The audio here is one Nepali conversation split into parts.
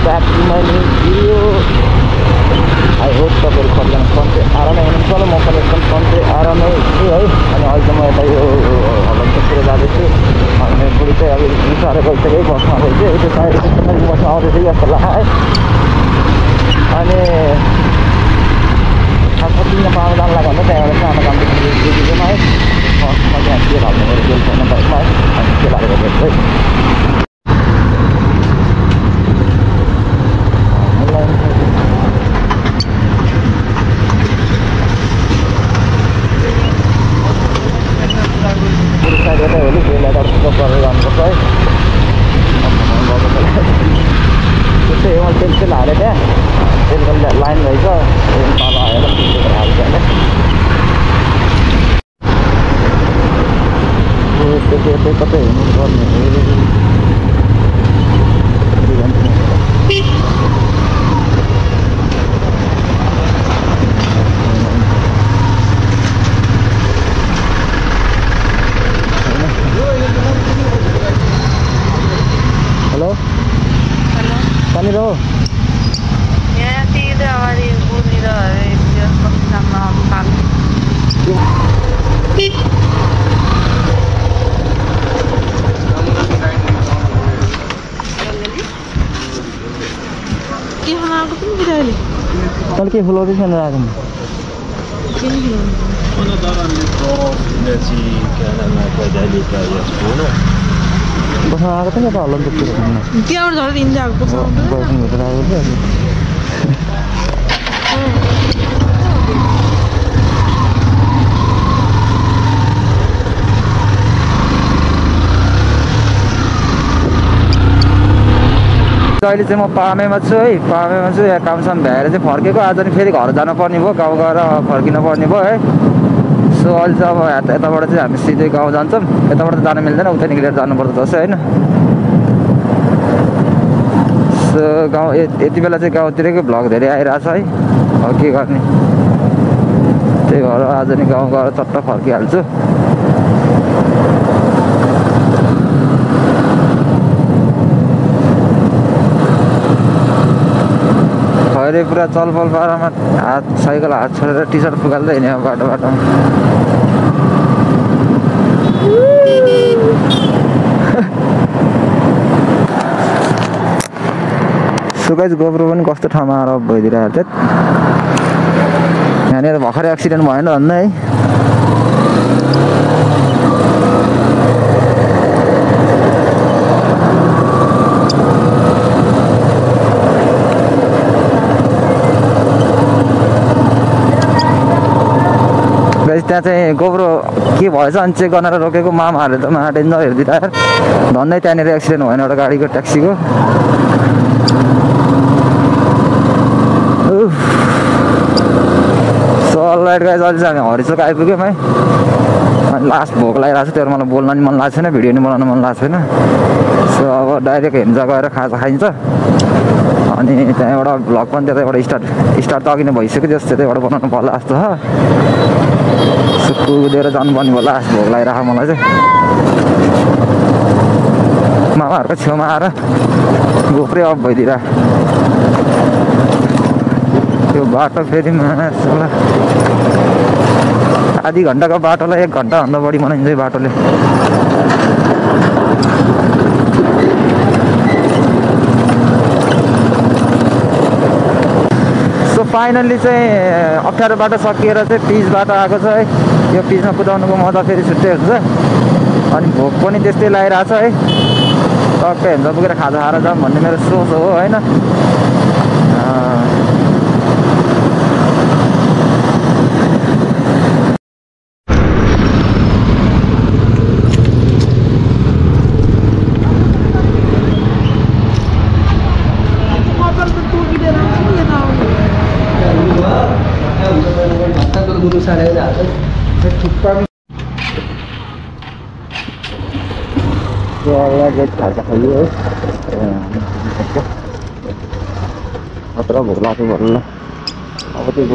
My new video I hope तपाईँहरू कतिजना सन्चै आरामै हुनुहुन्छ होला म सन्चै आरामै छु है अनि अहिले म यता यो हलन्चोकतिर जाँदैछु अनि बुढी चाहिँ अब बिसाएर गइसक्यो बसमा गइसक्यो त्यो साइड बसमा आउँदैछ जस्तो लाग्यो अनि खासमा किन्न पाउनु जानु लाग्यो भने त्यहाँबाट सानो काम बुझिदिउँ है फर्स्टमा तेल छैन बाइकमा है अनि है साइड यतै हो कि बेलायत पिकअप गरेर जानुपर्छ है त्यस्तै हो तेल तेल हालेँ त्यहाँ तेलको लाइन रहेछ तल आएर तेल हाल्छ होइन त्यो यतै कतै हुनु पर्ने हेलो हेलो कहाँनिर हो यहाँतिर अगाडि उनीर कतिसम्म काम के खाना आएको पनि बिराली तैँले के फुलाउँदै छैन राख्नु बस्न आएको थियो नि त हल्लन्चोकतिर घुम्न त्यहाँबाट झन् इन्डिया आएको अहिले चाहिँ म पामेमा छु है पामेमा छु यहाँ कामसाम भ्याएर चाहिँ फर्केको। आज नि फेरि घर जानुपर्ने भयो गाउँ गएर फर्किनु पर्ने भयो है। सो अहिले चाहिँ अब यता यताबाट चाहिँ हामी सिधै गाउँ जान्छौँ। यताबाट त जानु मिल्दैन उता निक्लेर जानुपर्छ जस्तै होइन। गाउँ यति बेला चाहिँ गाउँतिरकै भ्लग धेरै आइरहेछ है। अब के गर्ने? त्यही भएर आज नि गाउँ गएर चट्ट फर्किहाल्छु। खैरे पुरा चलपल पारामा हात साइकल हात छोडेर टी सर्ट फुकाल्दै हिँड्यो बाटो बाटोमा सुकाइज गोब्रो पनि कस्तो ठाउँमा आएर भइदिरहेको थियो यहाँनिर भर्खरै एक्सिडेन्ट भएन भन्दा है त्यहाँ चाहिँ गोब्रो के भएछ अनि चेक गरेर रोकेको मामाहरूले त मा डेन्जर हेरिदिएर धन्दै त्यहाँनिर एक्सिडेन्ट भएन एउटा गाडीको ट्याक्सीको। उफ। सो अलराइट गाइस अहिले चाहिँ हामी हरिचोक आइपुग्यौँ है अनि लास्ट भोक लागिरहेको छ त्यो मलाई बोल्न नि मन लागेको छैन भिडियो नि बनाउन मन लागेको छैन। सो अब डाइरेक्ट हेर्न्छ गएर खाजा खाइन्छ। अनि त्यहाँबाट भ्लग पनि त्यतैबाट स्टार्ट स्टार्ट त अघि नै भइसक्यो त्यस्तो त्यतैबाट बनाउनु पर्ला जस्तो छ। कुदेर जानुपर्ने लास्ट भोक लगाइरह मलाई चाहिँ मामाहरूको छेउमा आएर गोप्रै अफ भइदिएर त्यो बाटो फेरि मासुला आधी घन्टाको बाटोलाई एक घन्टाभन्दा बढी बनाइन्छ यो बाटोले सो फाइनल्ली चाहिँ अप्ठ्यारो बाटो सकिएर चाहिँ पिच बाटो आएको छ है। यो पिचमा कुदाउनुको मजा फेरि छुट्टै हुन्छ। अनि भोक पनि त्यस्तै लागिरहेछ है। टक्कै हुन्छ पुगेर खाजा खाएर जाऊँ भन्ने मेरो सोच हो होइन? गेट खाइयो है खतरा भोक लाग्यो भन्नु ल अब त्यो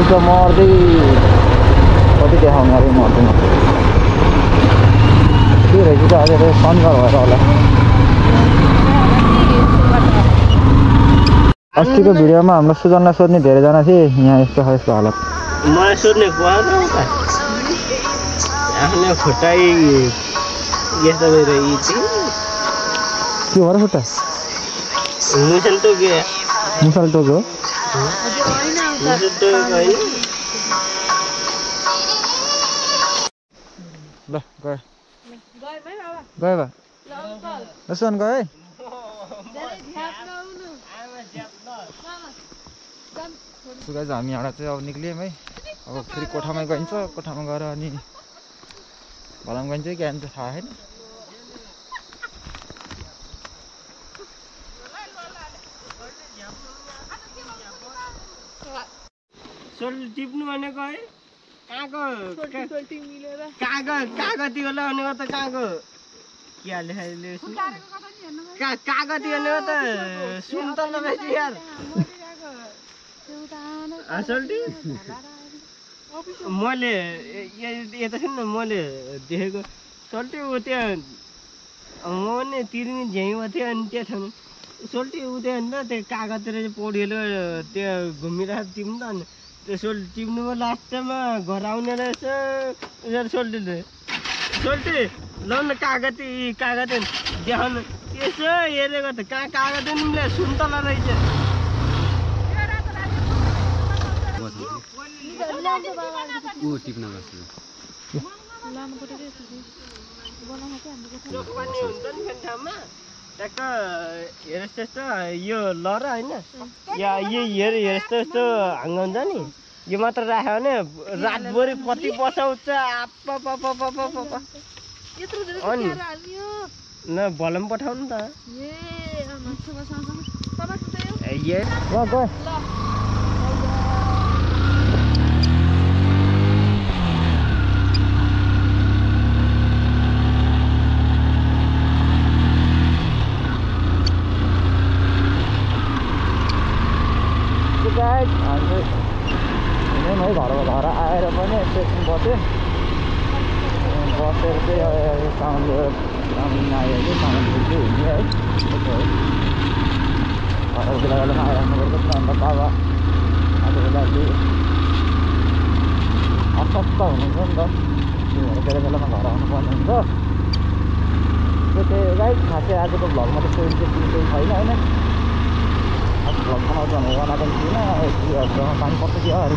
बोल्नु जो पाउँछ पुलिसमा मर्दै कति देखाउने अरे मर्दैन के रहेछ त अझै शनिबार भएर होला अस्तिको भिडियोमा हाम्रो सुजनलाई सोध्ने धेरैजना थिए यहाँ यस्तो छ यस्तो हालत मलाई सोध्ने कुवा त आफ्नो खुट्टाइ यस्तो मेरो यी चाहिँ के भएर खुट्टा मुसल टोक्यो मुसाल टोक्यो होइन ल गयो गयो बा ल सुन गयो है सो गाइज हामी यहाँ चाहिँ अब निक्ल्यौँ है। अब फेरि कोठामा गइन्छ कोठामा गएर अनि भलाम गइन्छ कि जान्छ थाहा छैन। सोल टिप्नु भनेको है? कहाँको कहाँको कहाँको त्यो भनेको त कहाँको के भनेको त सुन त यार। सोल्टी? मैले यता सुन न मैले देखेको। सोल्टी ऊ त्यहाँ म पनि तिर्ने झ्याइमा थियो अनि त्यहाँ ठाउँ सोल्टी ऊ त्यहाँ अन्त त्यो कागजतिर चाहिँ पौडेलो त्यो घुमिरहेको टिप्नु त अनि। त्यो सोल्टी टिप्नुमा लास्टमा घर आउने रहेछ। सोल्टीले सोल्टी ल। न कागज यी कागज देखाउनु। यसो हेरेको त कहाँ निम्ले सुन्तला रहेछ। चोखपानी ट्याक्क हेर यस्तो यस्तो यो लर होइन? या यो हेर हेर यस्तो यस्तो हुन्छ नि? यो मात्र राख्यो भने रातभरि कति बसाउँछ। अनि? न भलम पठाउनु त ए मान्छे बसाउँछ बाबा सुत्यो ए, ये ल गयो ल So guys, हामी हिँड्यौँ है घर घर आएर पनि अनि बसेर चाहिँ सामान सामान आयो कि सामान चाहिँ हिँड्यो है त्यस्तो हो बेला बेलामा आइराख्नुपर्छ अन्त बाबा आज बेला अलि अस्वस्थ हुनुहुन्छ नि त त्यही भएर बेला बेलामा घर आउनुपर्ने हुन्छ त्यो चाहिँ गाई खासै आजको भ्लगमा त्यस्तो इन्ट्रेस्टिङ केही छैन होइन आज भ्लग बनाउँछ भने बनाएको पनि चियाहरूसँग पानी पर्छ कि अरू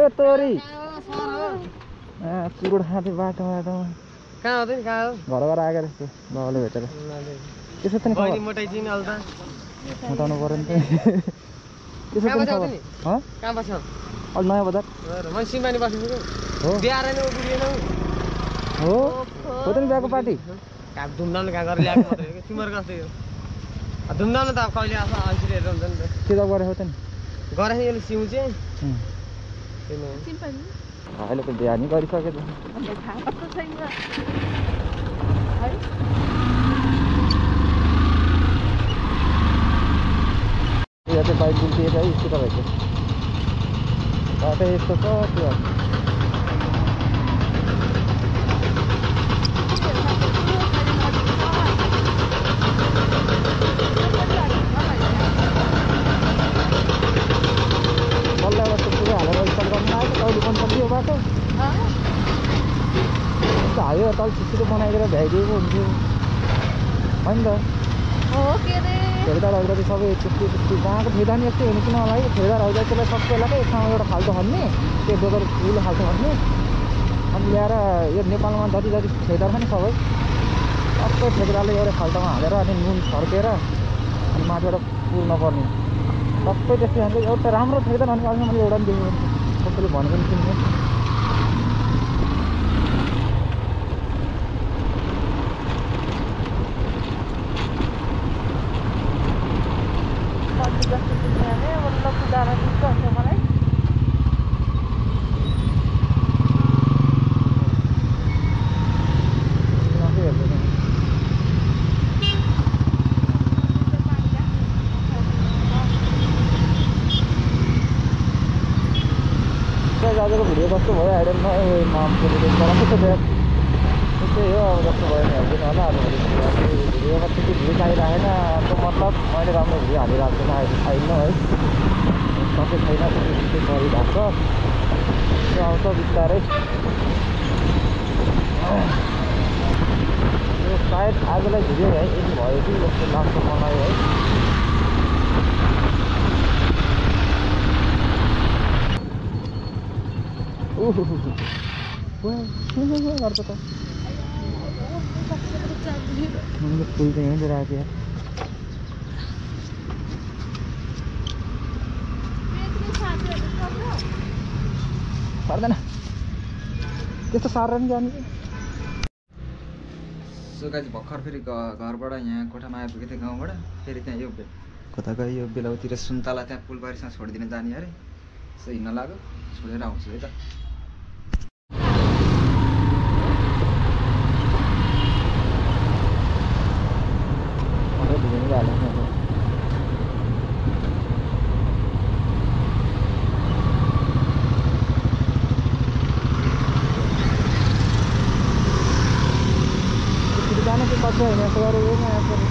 के तोरी चुरोट खाँदै बाटो बाटोमा कहाँ हो कहाँ हो घर घर आएको रहेछ बाबाले भेटेर त्यसो त नि बहिनी खबर मोटाइ चाहिँ अहिले त उठाउनु पऱ्यो नि त त्यसो कहाँ अहिले नयाँ बजार मैले बसेको हो बिहार हो हो त नि बिहाको पार्टी कहाँ गरेर ल्याएको तिमीहरू कस्तो हो धुमधामले त अब कहिले हेरेर हुन्छ नि त के त गरेको त नि गरेर यसले सिउ चाहिँ उम्. त्यही हो। सिम्पल अहिले त बिहा नि गरिसकेको छ अन्त थाहा त छैन है यो चाहिँ बाइक बुल्टिएर है स्कुटर भएको बाटो यस्तो छ त्यो कसलाई अब पुरै हालेर स्टार्ट गर्नु आएको कहिले बन्द यो बाटो हाल्यो तल छिटो बनाइदिएर भ्याइदिएको हुन्थ्यो। होइन त। हो के रे? ठेकेदारहरू त सबै त्यस्तो त्यस्तो जहाँको ठेकेदार नि यस्तै हुने किन मलाई ठेकेदारहरू चाहिँ त्यसलाई सबै बेलाकै एकसँग एउटा खाल्टो खन्ने त्यो दोकान ठुलो खाल्टो खन्ने अनि ल्याएर यो नेपालमा जति जति ठेकेदार छ नि सबै सबै ठेकेदारले एउटा खाल्टोमा हालेर अनि नुन छर्केर अनि माथिबाट पुर्न पर्ने सबै त्यस्तै खान्छ एउटा राम्रो ठेकेदार अनि अझै मैले एउटा पनि देखेको छैन। कसैले भनेको पनि सुन्नु मन्दिर जस्तो दुनियाँले बल्ल कुदाएर दिन्छ हुन्छ मलाई आफै हेर्दैन गाइस, आजको भिडियो कस्तो भयो आइडल न छ त्यस्तै हो अब जस्तो भयो नि हेरिदिनु होला अब भिडियोमा त्यति मतलब मैले राम्रो हालिरहेको छैन अहिले छैन है छैन गरिरहेको छ त्यो आउँछ सायद आजलाई भिडियो है यति भयो कि जस्तो लाग्छ है गर्छ त मैले फुल चाहिँ यहीँनिर आएको यार पर्दैन त्यस्तो साह्रो पनि जाने सो गाइज भर्खर फेरि घरबाट यहाँ कोठामा आइपुगेको थिएँ गाउँबाट फेरि त्यहाँ यो कता गयो यो बेलाउतिर सुन्तला त्यहाँ फुलबारीसँग छोडिदिन जाने अरे सो हिँड्न लाग्यो छोडेर आउँछु है त जानु चाहिँ कति होइन यस्तो गरेको म यसरी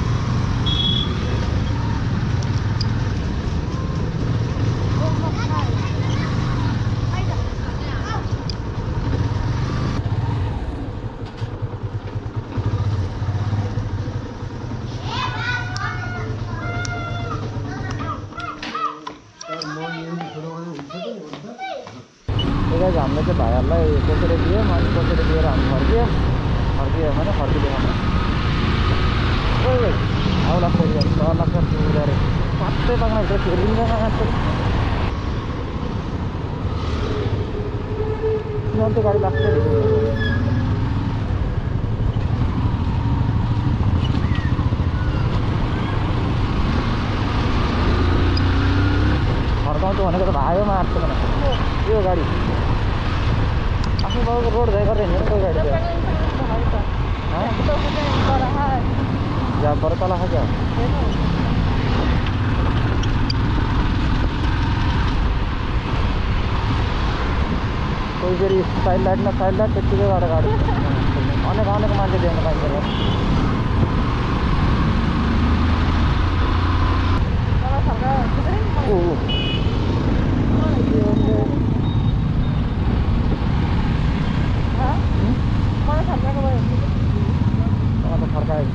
त्यही गाइज हामीले चाहिँ भाइहरूलाई कसरी दियौँ अनि कसरी दिएर हामी फर्कियो फर्कियो टुरेर पाँचै पाक्न भित्र फेरिँदैन यस्तो किनभने त्यो गाडी लाग्छ फर्काउँछु भनेको त भाइमा आँट्छ भने यो गाडी आफ्नो बाबुको रोड जाइ गरेर हिँड्ने कोही गाडी जहाँ पर तल खान्छ कोही फेरि साइड लाइट न साइड लाइट त्यत्तिकै गरेर गाडी अनेक अनेक मान्छे देख्न पाइन्छ होला। ऊ ऊ। तल त फर्कायो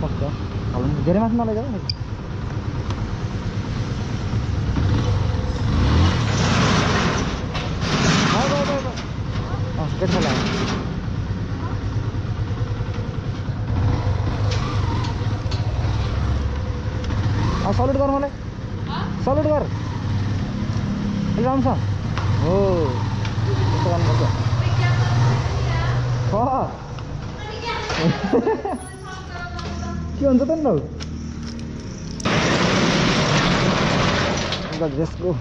सक्छ गेट खोला अँ सल्युट गर मलाई सल्युट गर अहिले आउँछ हो त्यस्तो गर्नुपर्छ छ के हुन्छ त नि Let's go.